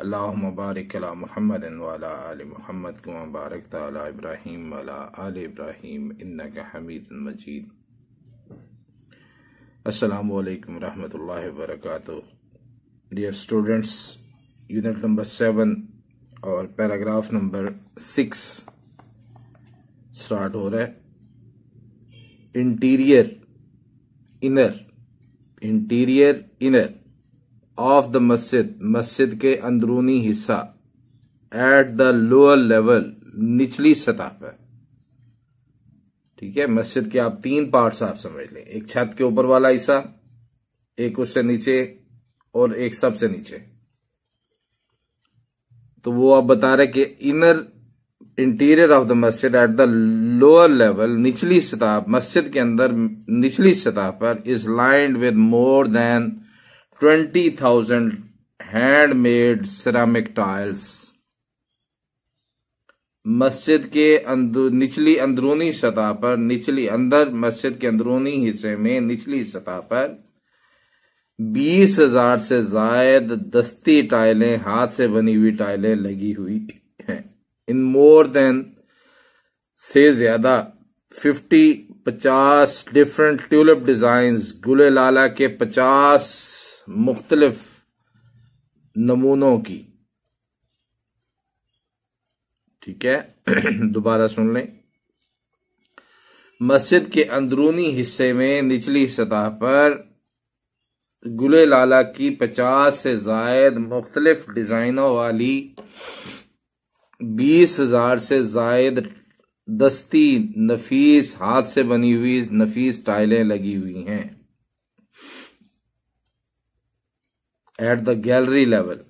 अला मुहम्मदिन व अला आलि मुहम्मद कमा बारकता अला इब्राहीम व अला आलि इब्राहीम इन्नका हमीदुम मजीद अस्सलाम वालेकुम रहमतुल्लाहि व बरकातुहू dear students unit number seven और पैराग्राफ नंबर सिक्स स्टार्ट हो रहा है. Interior inner interior inner of the masjid मस्जिद के अंदरूनी हिस्सा एट द लोअर लेवल निचली सतह पर ठीक है मस्जिद के आप तीन पार्ट्स आप समझ लें। एक छत के ऊपर वाला हिस्सा, एक उससे नीचे, और एक सबसे नीचे। तो वो आप बता रहे कि inner interior of the masjid at the lower level निचली सतह मस्जिद के अंदर निचली सतह पर is lined with more than twenty thousand handmade ceramic tiles. मस्जिद के अंदर, निचली अंदरूनी सतह पर, निचली अंदर, मस्जिद के अंदरूनी हिस्से में, निचली सतह पर बीस हज़ार से जायद दस्ती टाइलें, हाथ से बनी हुई टाइलें लगी हुई हैं। इन मोर देन से ज़्यादा फिफ्टी, पचास डिफरेंट ट्यूलिप डिज़ाइन गुले लाला के पचास मुख्तलिफ़ नमूनों की। ठीक है, दोबारा सुन लें। मस्जिद के अंदरूनी हिस्से में निचली सतह पर गुले लाला की पचास से जायद मुख्तलिफ़ डिजाइनों वाली बीस हज़ार से जायद दस्ती नफीस, हाथ से बनी हुई नफीस टाइलें लगी हुई हैं। एट द गैलरी लेवल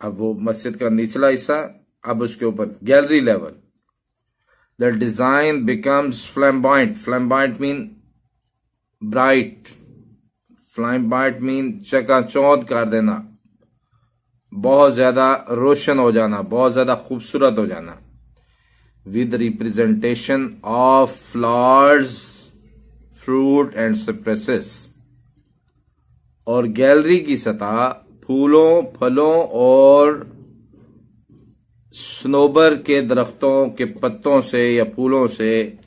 अब वो मस्जिद का निचला हिस्सा, अब उसके ऊपर gallery level the design becomes flamboyant flamboyant mean bright flamboyant mean चकाचौंध कर देना. बहुत ज़्यादा रोशन हो जाना, बहुत ज़्यादा खूबसूरत हो जाना. With representation of flowers fruit and cypresses और गैलरी की सतह फूलों, फलों और स्नोबर के दरख्तों के पत्तों से या फूलों से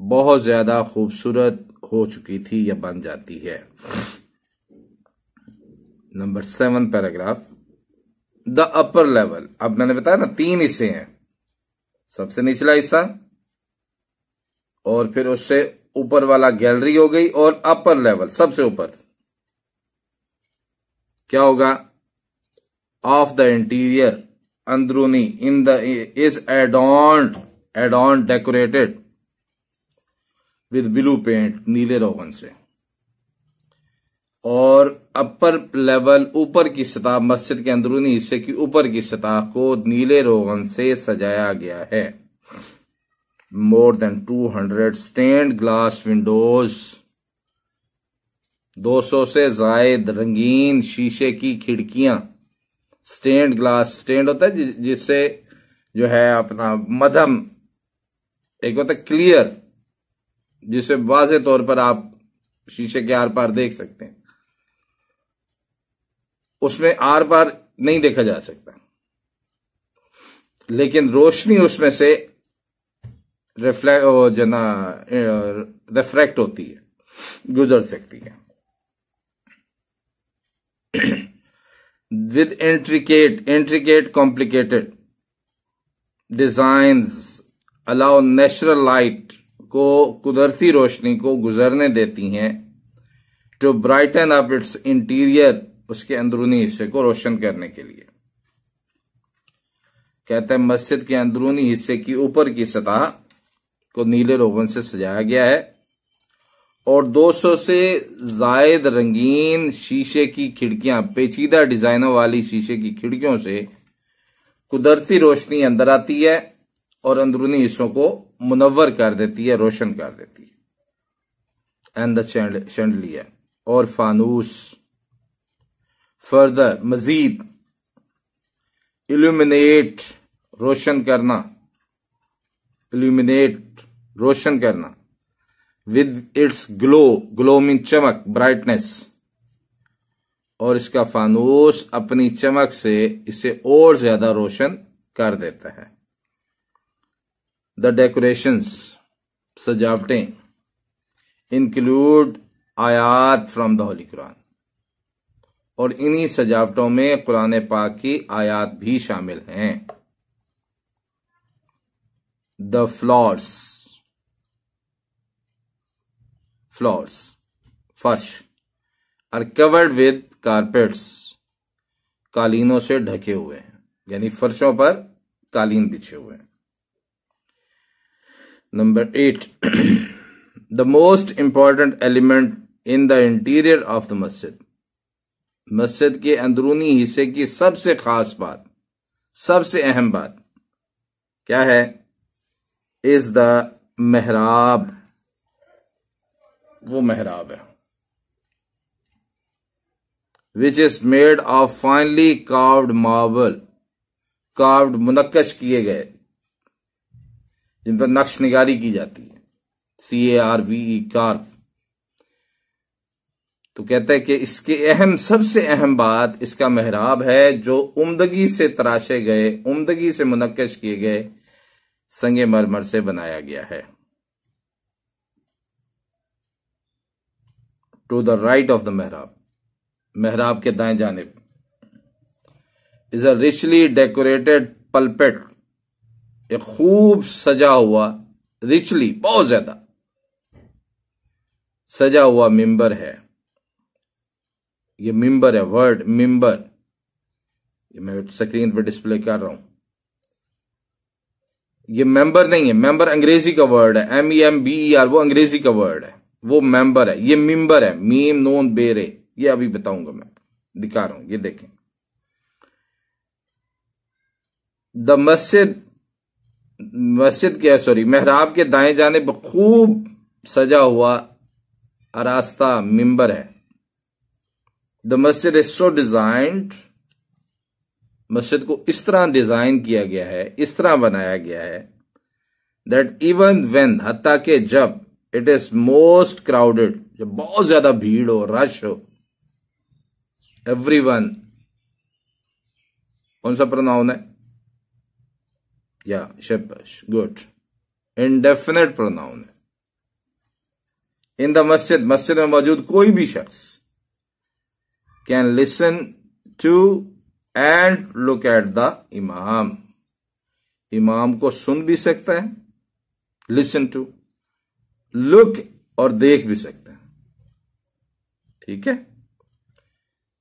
बहुत ज़्यादा खूबसूरत हो चुकी थी या बन जाती है। Number seven paragraph, the upper level. अब मैंने बताया ना, तीन हिस्से हैं। सबसे निचला हिस्सा और फिर उससे ऊपर वाला गैलरी हो गई और अपर लेवल, सबसे ऊपर। क्या होगा? ऑफ़ द इंटीरियर अंदरूनी in the is adorned adorn decorated with blue paint नीले रोगन से। और अपर लेवल ऊपर की सतह, मस्जिद के अंदरूनी हिस्से की ऊपर की सतह को नीले रोगन से सजाया गया है। More than two hundred stained glass windows 200 से जायद रंगीन शीशे की खिड़कियाँ। स्टेंड ग्लास स्टेंड होता है जिससे जो है अपना मध्यम एक होता है क्लियर जिसे वाजे तौर पर आप शीशे के आर पार देख सकते हैं। उसमें आर पार नहीं देखा जा सकता। लेकिन रोशनी उसमें से रिफ्लेक्ट जना रिफ्रैक्ट होती है, गुजर सकती है। with intricate, intricate, complicated designs allow natural light को कुदरती रोशनी को गुजरने देती हैं to brighten up its interior उसके अंदरूनी हिस्से को रोशन करने के लिए। कहते हैं मस्जिद के अंदरूनी हिस्से की ऊपर की सतह को नीले रोगन से सजाया गया है। और 200 से जायद रंगीन शीशे की खिड़कियाँ, पेचीदा डिजाइनों वाली शीशे की खिड़कियों से कुदरती रोशनी अंदर आती है और अंदरूनी हिस्सों को मुनवर कर देती है, रोशन कर देती है। एंड द और फानूस। फर्दर मजीद। इल्यूमिनेट रोशन करना। इल्यूमिनेट रोशन करना। With its glow glow mean चमक ब्राइटनेस और इसका फानूस अपनी चमक से इसे और ज़्यादा रोशन कर देता है। द डेकोरेशंस सजावटें include ayat from the holy Quran और इन्हीं सजावटों में कुरान पाक की आयात भी शामिल हैं। द फ्लॉर्स फ्लॉर्स फर्श आर कवर्ड विद कारपेट्स कालीनों से ढके हुए हैं. यानी फर्शों पर कालीन बिछे हुए हैं. Number eight the most important element in the interior of the masjid मस्जिद के अंदरूनी हिस्से की सबसे खास बात, सबसे अहम बात क्या है? इज़ द मेहराब वो मेहराब है। Which is made of finely carved marble carved मुनक्कश किए गए। जिन पर नक्श निगारी की जाती है। C A R V E carve तो कहता है कि इसके अहम, सबसे अहम बात इसका मेहराब है, जो उमदगी से तराशे गए, उमदगी से मुनक्कश किए गए, संगे मरमर से बनाया गया है। To the right of the मेहराब मेहराब के दाएँ जानब is a richly decorated pulpit एक खूब सजा हुआ रिचली बहुत ज़्यादा सजा हुआ मिंबर है ये मिंबर है वर्ड मिंबर ये मैं स्क्रीन पर डिस्प्ले कर रहा हूँ ये मेंबर नहीं है मेंबर अंग्रेज़ी का वर्ड है M E M B E R वो अंग्रेज़ी का वर्ड है वो मेंबर है, ये मिंबर है मीम नोन बेरे, ये अभी बताऊँगा मैं, दिखा रहा हूँ, ये देखें। द मस्जिद मस्जिद के सॉरी मेहराब के दाएँ जाने पर खूब सजा हुआ रास्ता मिंबर है। The masjid is so designed मस्जिद को इस तरह डिज़ाइन किया गया है, इस तरह बनाया गया है दैट इवन वेन हत्या के जब इट इज़ मोस्ट क्राउडेड जब बहुत ज़्यादा भीड़ हो रश हो एवरी वन कौन सा प्रोनाउन है? या शब्बश गुड इनडेफिनेट प्रोनाउन है. इन द मस्जिद मस्जिद में मौजूद कोई भी शख्स can listen to and look at the imam इमाम को सुन भी सकता है लिसन टू लुक और देख भी सकते हैं। ठीक है?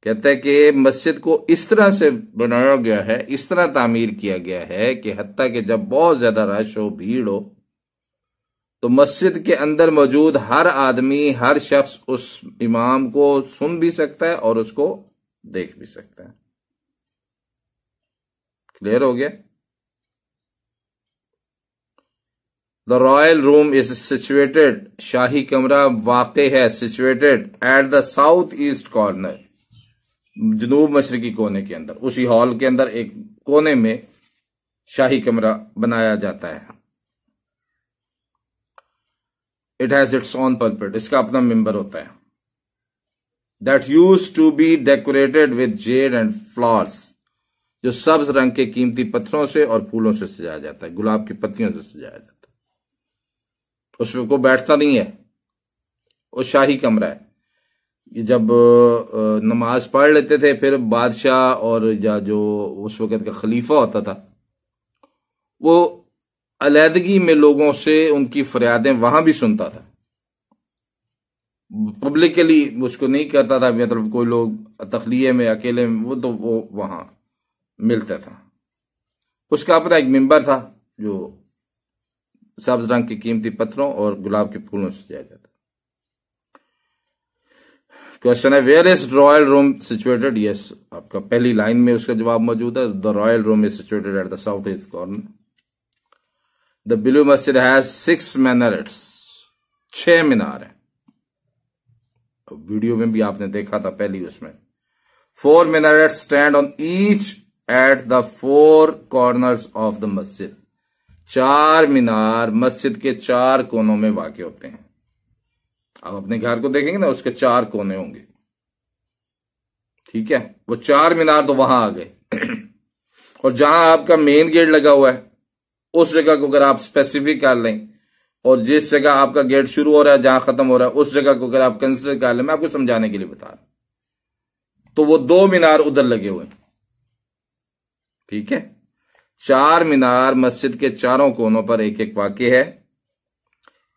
कहते हैं कि मस्जिद को इस तरह से बनाया गया है, इस तरह तामीर किया गया है कि हत्या कि जब बहुत ज़्यादा रश हो, भीड़ हो तो मस्जिद के अंदर मौजूद हर आदमी, हर शख्स उस इमाम को सुन भी सकता है और उसको देख भी सकता है। क्लियर हो गया? The royal room is situated शाही कमरा वाक़ है situated at the south east corner जनूब मशरकी कोने के अंदर उसी हॉल के अंदर एक कोने में शाही कमरा बनाया जाता है it has its own pulpit इसका अपना मेंबर होता है that use to be decorated with jade and flowers जो सब्ज रंग के कीमती पत्थरों से और फूलों से सजाया जाता है गुलाब की पत्तियों से सजाया जाता है उसमें को बैठता नहीं है। वो शाही कमरा है। जब नमाज़ पढ़ लेते थे, फिर बादशाह और या जो उस वक्त का खलीफा होता था, वो अलीहदगी में लोगों से उनकी फरियादें वहाँ भी सुनता था। पब्लिकली उसको नहीं करता था मतलब कोई लोग तखलिए में, अकेले में, वो तो वो वहाँ मिलता था। उसका अपना एक मेंबर था, जो सब्ज रंग के कीमती पत्थरों और गुलाब के फूलों से सजाया जाता क्वेश्चन है where is royal room situated yes आपका पहली लाइन में उसका जवाब मौजूद है। The royal room is situated at the south east corner the blue masjid has six minarets छह मीनार है। वीडियो में भी आपने देखा था पहली उसमें। Four minaret stand on each at the four corners of the masjid चार मीनार मस्जिद के चार कोनों में वाक़ होते हैं। आप अपने घर को देखेंगे ना, उसके चार कोने होंगे। ठीक है? वो चार मीनार तो वहाँ आ गए। और जहाँ आपका मेन गेट लगा हुआ है, उस जगह को अगर आप स्पेसिफिक कर लें, और जिस जगह आपका गेट शुरू हो रहा है, जहाँ खत्म हो रहा है, उस जगह को अगर आप कंसिडर कर लें, मैं आपको समझाने के लिए बता रहा तो वो दो मीनार उधर लगे हुए ठीक है? चार मीनार मस्जिद के चारों कोनों पर एक एक वाक्य है।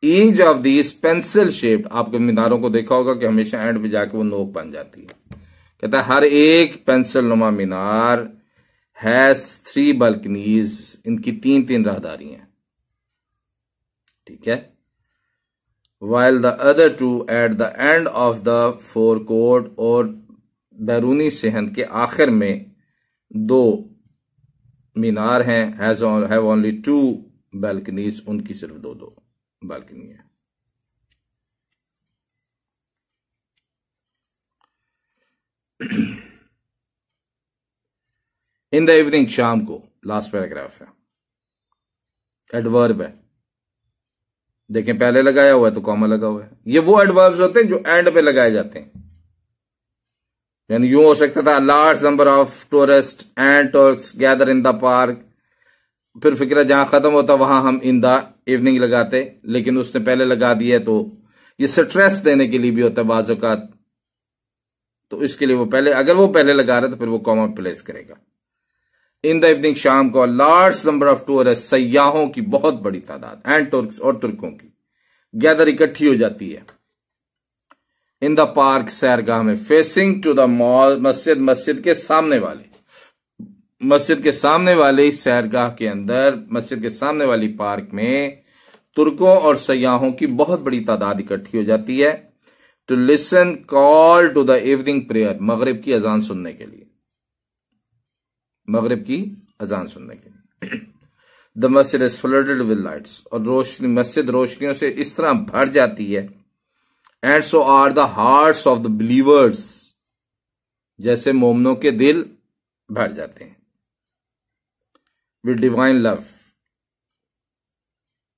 Each of these pencil shaped आपके मीनारों को देखा होगा कि हमेशा एंड पे जाके वो नोक बन जाती है। कहता है, हर एक पेंसिल नुमा मीनार हैज़ थ्री बल्कनीज इनकी तीन तीन राहदारी हैं। ठीक है? While the other two at the end of the forecourt और बैरूनी सेहन के आखिर में दो मीनार हैं has have only two balconies उनकी सिर्फ़ दो दो बालकनी है। इन द इवनिंग शाम को लास्ट पैराग्राफ है। एडवर्ब है। देखें, पहले लगाया हुआ है तो कॉमा लगा हुआ है। ये वो एडवर्ब्स होते हैं जो एंड पे लगाए जाते हैं। यानी यूँ हो सकता था large number of tourist and tourist gather in the park फिर फ़िक्र जहाँ खत्म होता, वहाँ हम इन द इवनिंग लगाते। लेकिन उसने पहले लगा दिया तो ये स्ट्रेस देने के लिए भी होता है बाजुकात तो इसके लिए वो पहले, अगर वो पहले लगा रहे तो फिर वो कॉमा प्लेस करेगा। इन द इवनिंग शाम को लार्ज नंबर ऑफ़ टूरिस्ट सयाहों की बहुत बड़ी तादाद एंड तुर्क और तुर्कों की गैदर इकट्ठी हो जाती है। इन द पार्क सैरगाह में फेसिंग टू द मॉल मस्जिद मस्जिद के सामने वाले मस्जिद के सामने वाली सैरगाह के अंदर मस्जिद के सामने वाली पार्क में तुर्कों और सयाहों की बहुत बड़ी तादाद इकट्ठी हो जाती है to listen call to the evening prayer मगरब की अजान सुनने के लिए मगरब की अजान सुनने के लिए the masjid is flooded with lights और रोशनी मस्जिद रोशनियों से इस तरह भर जाती है and so are the hearts of the believers जैसे मोमनों के दिल भर जाते हैं। विद डिवाइन लव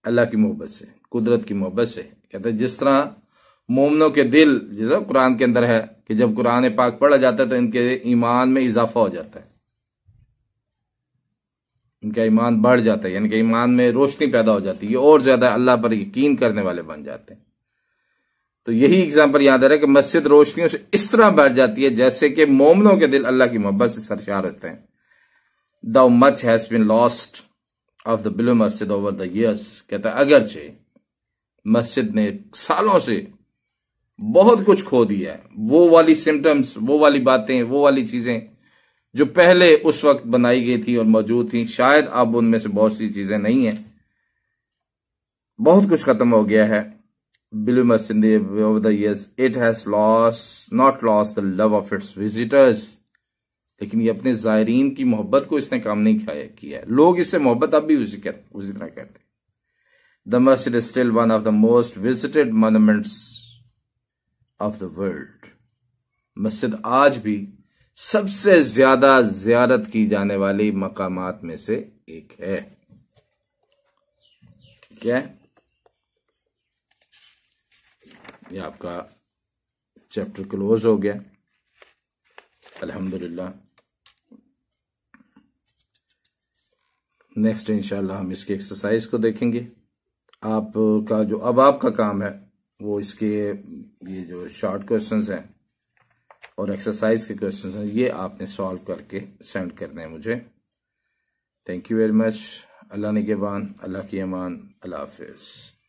अल्लाह की मोहब्बत से, कुदरत की मोहब्बत से। कहते हैं, जिस तरह मोमनों के दिल, जैसा कुरान के अंदर है कि जब कुरान पाक पढ़ा जाता है तो इनके ईमान में इजाफा हो जाता है। इनका ईमान बढ़ जाता है, यानी कि ईमान में रोशनी पैदा हो जाती है। और ज़्यादा अल्लाह पर यकीन करने वाले बन जाते हैं। तो यही एग्ज़ाम्पल याद रहा कि मस्जिद रोशनियों से इस तरह बढ़ जाती है जैसे कि मोमनों के दिल अल्लाह की मोहब्बत से सरशार होते हैं। The much has been lost of the Bilu Masjid over the years, कहता है, अगरचे, मस्जिद ने सालों से बहुत कुछ खो दिया है। वो वाली सिम्टम्स वो वाली बातें, वो वाली चीज़ें जो पहले उस वक्त बनाई गई थी और मौजूद थी, शायद अब उनमें से बहुत सी चीज़ें नहीं है। बहुत कुछ खत्म हो गया है। Blue masjid over the years it has loss not loss the love of its visitors लेकिन ये अपने जायरीन की मोहब्बत को इसने काम नहीं किया है। लोग इससे मोहब्बत अब भी उसी कर, उसी तरह करते the masjid is still one of the most visited monuments of the world मस्जिद आज भी सबसे ज़्यादा जियारत की जाने वाली मकामात में से एक है। ठीक है? ये आपका चैप्टर क्लोज हो गया। अल्हम्दुलिल्लाह। नेक्स्ट इंशाल्लाह हम इसके एक्सरसाइज को देखेंगे। आपका जो अब आपका काम है, वो इसके ये जो शॉर्ट क्वेश्चंस हैं और एक्सरसाइज के क्वेश्चंस हैं, ये आपने सॉल्व करके सेंड करने हैं मुझे। Thank you very much Allah निगेबान अल्लाह की अमान, अल्लाह हाफिज़।